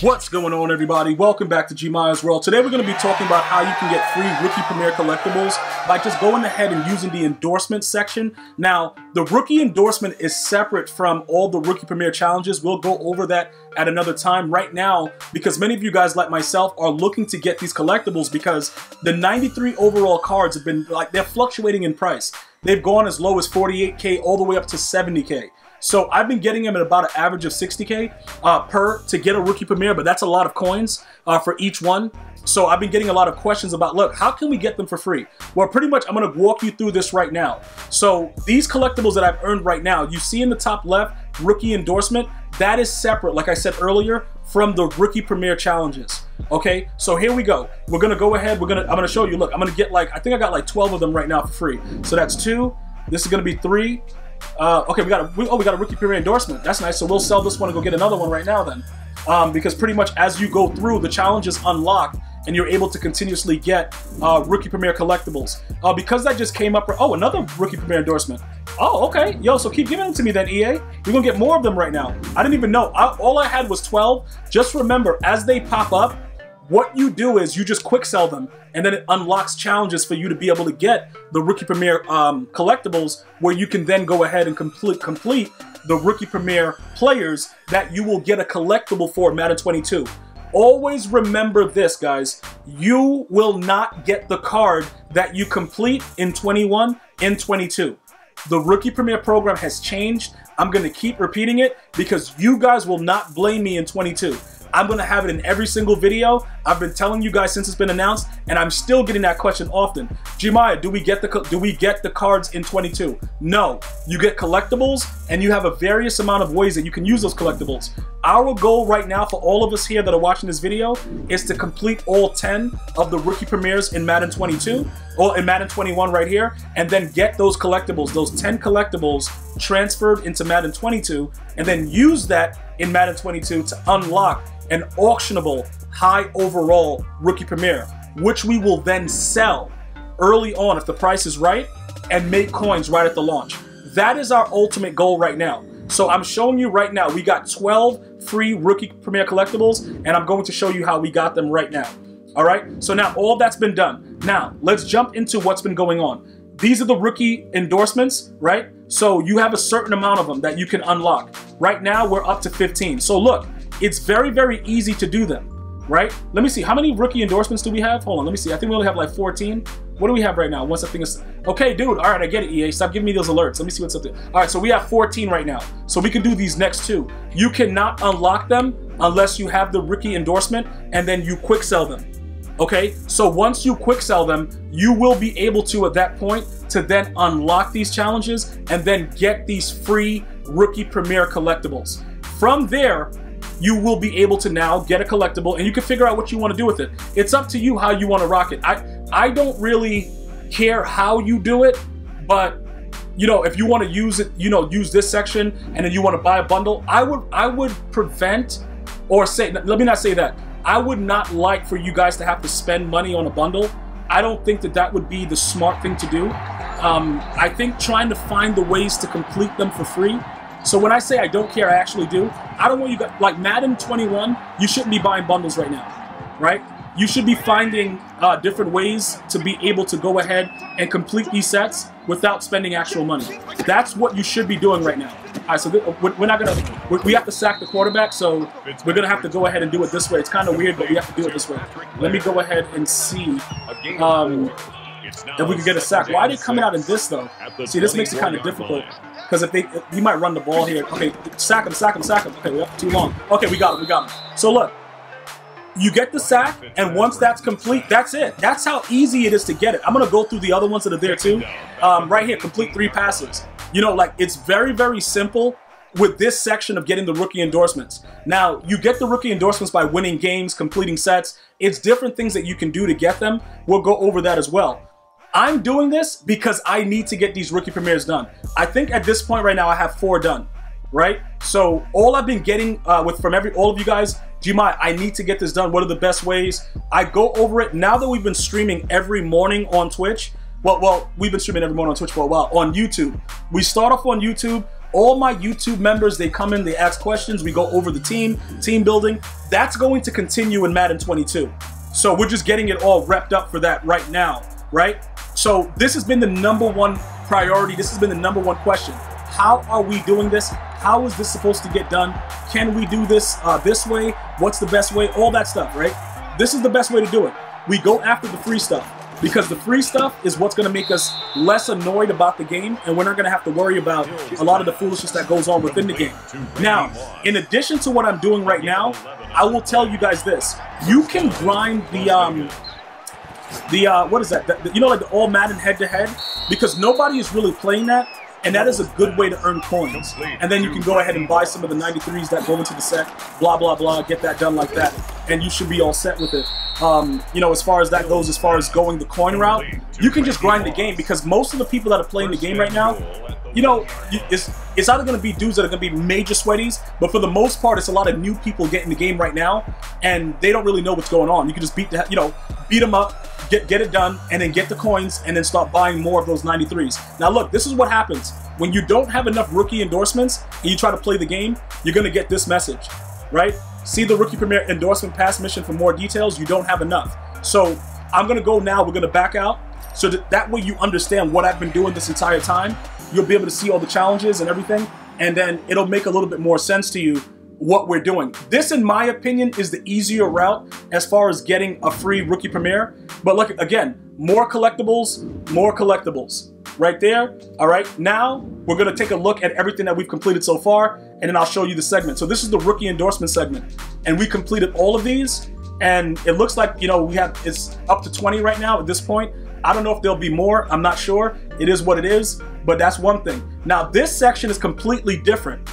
What's going on, everybody? Welcome back to GmiasWorld. Today, we're going to be talking about how you can get free Rookie Premiere collectibles by just going ahead and using the endorsement section. Now, the rookie endorsement is separate from all the Rookie Premiere challenges. We'll go over that at another time. Right now, because many of you guys, like myself, are looking to get these collectibles because the 93 overall cards have been like they're fluctuating in price. They've gone as low as 48k all the way up to 70k. So I've been getting them at about an average of 60k uh, per to get a rookie premiere, but that's a lot of coins uh, for each one. So I've been getting a lot of questions about, look, how can we get them for free? Well, pretty much I'm gonna walk you through this right now. So these collectibles that I've earned right now, you see in the top left, rookie endorsement, that is separate, like I said earlier, from the rookie premiere challenges. Okay, so here we go. We're gonna go ahead, we're gonna, I'm gonna show you, look, I'm gonna get like, I think I got like 12 of them right now for free. So that's two, this is gonna be three, uh, okay, we got a we, oh we got a rookie premiere endorsement. That's nice. So we'll sell this one and go get another one right now then, um, because pretty much as you go through, the challenges unlock and you're able to continuously get uh, rookie premiere collectibles. Uh, because that just came up. Oh, another rookie premiere endorsement. Oh, okay. Yo, so keep giving them to me then, EA. You're gonna get more of them right now. I didn't even know. I, all I had was 12. Just remember, as they pop up, what you do is you just quick sell them, and then it unlocks challenges for you to be able to get the Rookie Premiere um, collectibles, where you can then go ahead and complete complete the Rookie Premiere players that you will get a collectible for Madden 22. Always remember this, guys. You will not get the card that you complete in 21 in 22. The Rookie Premiere program has changed. I'm going to keep repeating it because you guys will not blame me in 22. I'm going to have it in every single video. I've been telling you guys since it's been announced, and I'm still getting that question often. Gmia, do we get the do we get the cards in 22? No. You get collectibles, and you have a various amount of ways that you can use those collectibles. Our goal right now for all of us here that are watching this video is to complete all 10 of the rookie premieres in Madden 22, or in Madden 21 right here, and then get those collectibles, those 10 collectibles transferred into Madden 22, and then use that in Madden 22 to unlock an auctionable high overall rookie premiere, which we will then sell early on if the price is right and make coins right at the launch. That is our ultimate goal right now. So I'm showing you right now, we got 12 free rookie premiere collectibles and I'm going to show you how we got them right now. All right, so now all that's been done. Now let's jump into what's been going on. These are the rookie endorsements, right? So you have a certain amount of them that you can unlock. Right now we're up to 15. So look, it's very, very easy to do them, right? Let me see, how many rookie endorsements do we have? Hold on, let me see. I think we only have like 14. What do we have right now? Once that thing is, okay, dude, all right, I get it, EA. Stop giving me those alerts. Let me see what's up there. All right, so we have 14 right now. So we can do these next two. You cannot unlock them unless you have the rookie endorsement and then you quick sell them. Okay, so once you quick sell them, you will be able to, at that point, to then unlock these challenges and then get these free rookie premiere collectibles. From there, you will be able to now get a collectible and you can figure out what you want to do with it. It's up to you how you want to rock it. I, I don't really care how you do it, but you know, if you want to use it, you know, use this section and then you want to buy a bundle, I would I would prevent or say let me not say that. I would not like for you guys to have to spend money on a bundle. I don't think that that would be the smart thing to do. Um, I think trying to find the ways to complete them for free so when I say I don't care, I actually do. I don't want you guys, like Madden 21, you shouldn't be buying bundles right now, right? You should be finding uh, different ways to be able to go ahead and complete these sets without spending actual money. That's what you should be doing right now. All right, so we're not gonna, we have to sack the quarterback, so we're gonna have to go ahead and do it this way. It's kind of weird, but we have to do it this way. Let me go ahead and see um, if we could get a sack. Why are they coming out in this though? See, this makes it kind of difficult. Because if they, he might run the ball here. Okay, sack him, sack him, sack him. Okay, we have too long. Okay, we got him, we got him. So look, you get the sack, and once that's complete, that's it. That's how easy it is to get it. I'm gonna go through the other ones that are there too. Um, right here, complete three passes. You know, like it's very, very simple with this section of getting the rookie endorsements. Now, you get the rookie endorsements by winning games, completing sets. It's different things that you can do to get them. We'll go over that as well. I'm doing this because I need to get these rookie premieres done. I think at this point right now I have four done, right? So all I've been getting uh, with from every all of you guys, Gmi, I need to get this done. What are the best ways? I go over it now that we've been streaming every morning on Twitch. Well, well, we've been streaming every morning on Twitch for a while. On YouTube, we start off on YouTube. All my YouTube members, they come in, they ask questions, we go over the team, team building. That's going to continue in Madden 22. So we're just getting it all wrapped up for that right now, right? So this has been the number one priority. This has been the number one question. How are we doing this? How is this supposed to get done? Can we do this uh, this way? What's the best way? All that stuff, right? This is the best way to do it. We go after the free stuff because the free stuff is what's going to make us less annoyed about the game and we're not going to have to worry about a lot of the foolishness that goes on within the game. Now, in addition to what I'm doing right now, I will tell you guys this. You can grind the, um, the, uh, what is that? The, the, you know, like the all Madden head-to-head? Because nobody is really playing that. And that is a good way to earn coins. And then you can go ahead and buy some of the 93s that go into the set, blah, blah, blah, get that done like that. And you should be all set with it. Um, you know, as far as that goes, as far as going the coin route, you can just grind the game because most of the people that are playing the game right now, you know, it's, it's either going to be dudes that are going to be major sweaties, but for the most part, it's a lot of new people getting the game right now, and they don't really know what's going on. You can just beat the, you know, beat them up, get get it done, and then get the coins, and then start buying more of those 93s. Now look, this is what happens. When you don't have enough rookie endorsements, and you try to play the game, you're going to get this message, right? See the Rookie Premiere endorsement pass mission for more details. You don't have enough. So I'm going to go now. We're going to back out. So that, that way you understand what I've been doing this entire time. You'll be able to see all the challenges and everything. And then it'll make a little bit more sense to you what we're doing. This, in my opinion, is the easier route as far as getting a free Rookie premiere. But look, again, more collectibles, more collectibles. Right there. All right, now we're gonna take a look at everything that we've completed so far, and then I'll show you the segment. So this is the rookie endorsement segment, and we completed all of these, and it looks like, you know, we have, it's up to 20 right now at this point. I don't know if there'll be more, I'm not sure. It is what it is, but that's one thing. Now this section is completely different,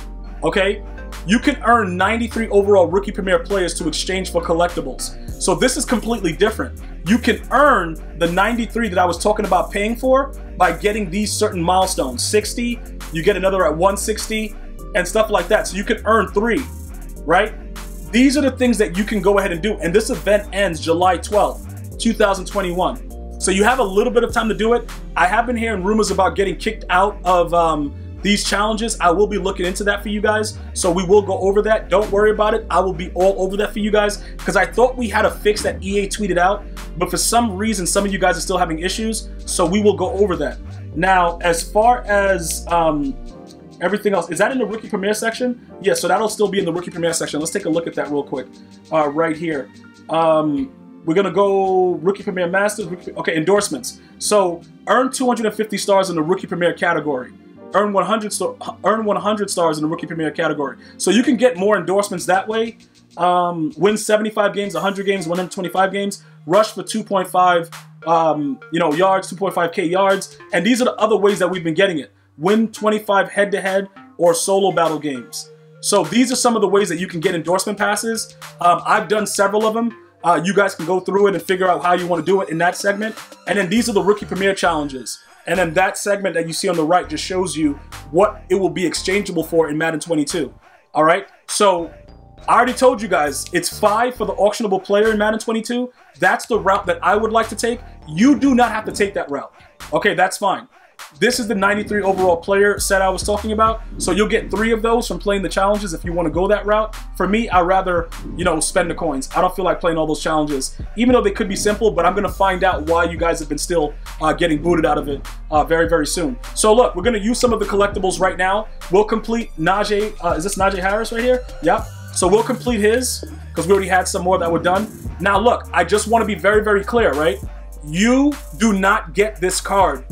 okay? You can earn 93 overall rookie premiere players to exchange for collectibles. So this is completely different. You can earn the 93 that I was talking about paying for by getting these certain milestones. 60, you get another at 160, and stuff like that. So you can earn three, right? These are the things that you can go ahead and do. And this event ends July 12th, 2021. So you have a little bit of time to do it. I have been hearing rumors about getting kicked out of um, these challenges, I will be looking into that for you guys. So we will go over that. Don't worry about it. I will be all over that for you guys because I thought we had a fix that EA tweeted out, but for some reason, some of you guys are still having issues. So we will go over that. Now, as far as um, everything else, is that in the Rookie Premiere section? Yeah, so that'll still be in the Rookie Premiere section. Let's take a look at that real quick. Uh, right here. Um, we're gonna go Rookie Premiere Masters. Okay, endorsements. So earn 250 stars in the Rookie Premiere category earn 100 earn 100 stars in the rookie premiere category. So you can get more endorsements that way. Um, win 75 games, 100 games, 125 games, rush for 2.5 um, you know yards, 2.5k yards, and these are the other ways that we've been getting it. Win 25 head-to-head -head or solo battle games. So these are some of the ways that you can get endorsement passes. Um, I've done several of them. Uh, you guys can go through it and figure out how you want to do it in that segment. And then these are the rookie premiere challenges. And then that segment that you see on the right just shows you what it will be exchangeable for in Madden 22. All right. So I already told you guys it's five for the auctionable player in Madden 22. That's the route that I would like to take. You do not have to take that route. Okay, that's fine. This is the 93 overall player set I was talking about. So you'll get three of those from playing the challenges if you want to go that route. For me, I'd rather, you know, spend the coins. I don't feel like playing all those challenges, even though they could be simple, but I'm going to find out why you guys have been still uh, getting booted out of it uh, very, very soon. So look, we're going to use some of the collectibles right now. We'll complete Najee. Uh, is this Najee Harris right here? Yep. So we'll complete his because we already had some more that were done. Now look, I just want to be very, very clear, right? You do not get this card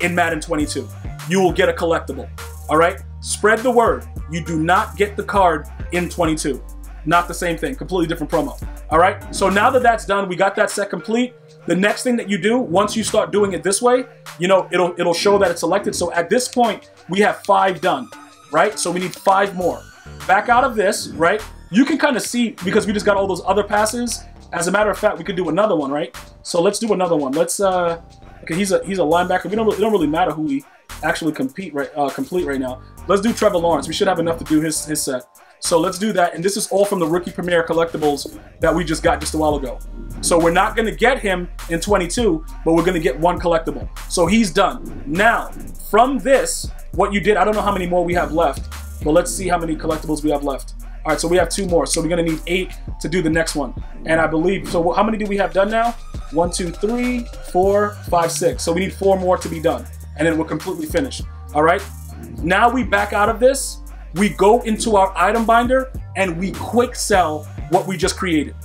in Madden 22. You will get a collectible. All right? Spread the word. You do not get the card in 22. Not the same thing. Completely different promo. All right? So now that that's done, we got that set complete. The next thing that you do, once you start doing it this way, you know, it'll it'll show that it's selected. So at this point, we have five done, right? So we need five more. Back out of this, right? You can kind of see, because we just got all those other passes, as a matter of fact, we could do another one, right? So let's do another one. Let's, uh, Okay, he's a he's a linebacker. We don't it don't really matter who we actually compete right uh, complete right now. Let's do Trevor Lawrence. We should have enough to do his his set. So let's do that. And this is all from the rookie premiere collectibles that we just got just a while ago. So we're not going to get him in 22, but we're going to get one collectible. So he's done. Now, from this, what you did. I don't know how many more we have left, but let's see how many collectibles we have left. All right, so we have two more. So we're gonna need eight to do the next one. And I believe, so how many do we have done now? One, two, three, four, five, six. So we need four more to be done. And then we're completely finished. All right? Now we back out of this, we go into our item binder and we quick sell what we just created.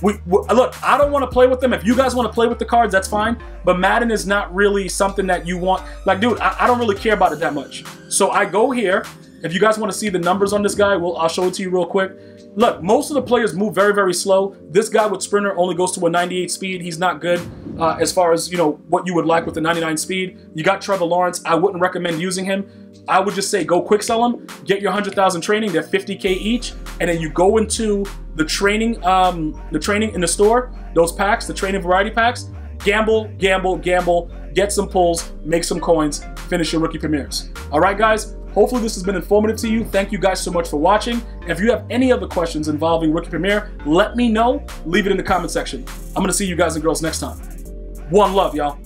We, we, look, I don't want to play with them. If you guys want to play with the cards, that's fine. But Madden is not really something that you want. Like, dude, I, I don't really care about it that much. So I go here. If you guys want to see the numbers on this guy, well, I'll show it to you real quick. Look, most of the players move very, very slow. This guy with Sprinter only goes to a 98 speed. He's not good uh, as far as, you know, what you would like with the 99 speed. You got Trevor Lawrence. I wouldn't recommend using him. I would just say go quick sell him, get your 100,000 training, they're 50K each, and then you go into the training, um, the training in the store, those packs, the training variety packs, gamble, gamble, gamble, get some pulls, make some coins, finish your rookie premieres. All right, guys, hopefully this has been informative to you. Thank you guys so much for watching. If you have any other questions involving rookie premiere, let me know. Leave it in the comment section. I'm gonna see you guys and girls next time. One love, y'all.